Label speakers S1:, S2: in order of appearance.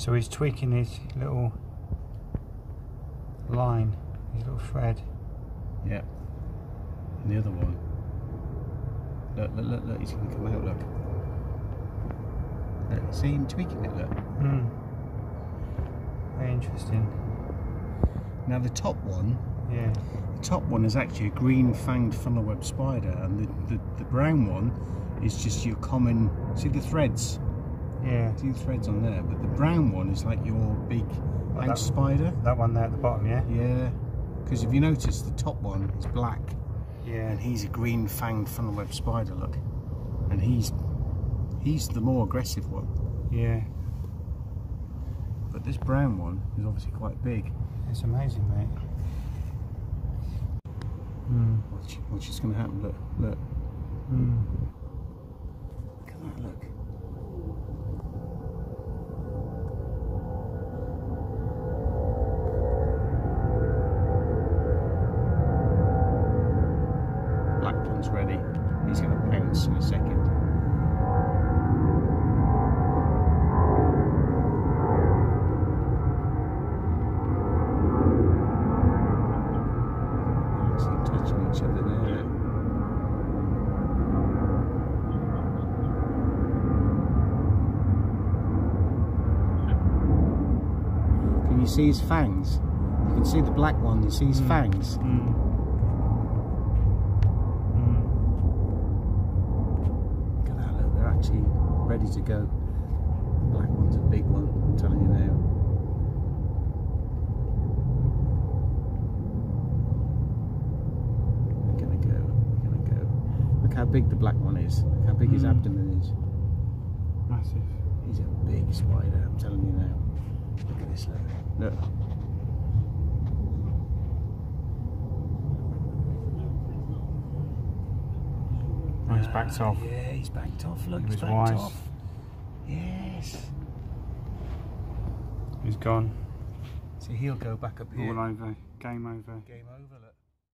S1: So he's tweaking his little line, his little thread.
S2: Yeah. And the other one. Look, look, look, look, he's going to come out, look. look. See him tweaking it, look.
S1: Hmm. Very interesting.
S2: Now the top one,
S1: Yeah.
S2: the top one is actually a green fanged funnel web spider, and the, the, the brown one is just your common. See the threads?
S1: Yeah.
S2: The threads on there, but the brown one is like your big
S1: Like
S2: house
S1: that-
S2: spider.
S1: That one there at the bottom, yeah?
S2: Yeah, because if you notice, the top one is black,
S1: Yeah.
S2: and he's a green fanged funnel web spider. Look, and he's he's the more aggressive one.
S1: Yeah.
S2: But this brown one is obviously quite big.
S1: It's amazing, mate. Hmm.
S2: Watch, watch what's going to happen. Look, look,
S1: Hmm.
S2: One's ready. He's going to pounce in a second. Actually touching each other there. Can you see his fangs? You can see the black one, you see his fangs.
S1: Hmm. Hmm.
S2: Look at that, look, they're actually ready to go. Black one's a big one, I'm telling you now. They're gonna go, they're gonna go. Look how big the black one is. Look how big his
S1: Mm.
S2: abdomen is.
S1: Massive.
S2: He's a big spider, I'm telling you now. Look at this, look. Look.
S1: He's backed off.
S2: Yeah, he's backed off. Look,
S1: He
S2: he's backed
S1: wise.
S2: off. Yes.
S1: He's gone.
S2: So he'll go back up here.
S1: All over. Game over.
S2: Game over. Look.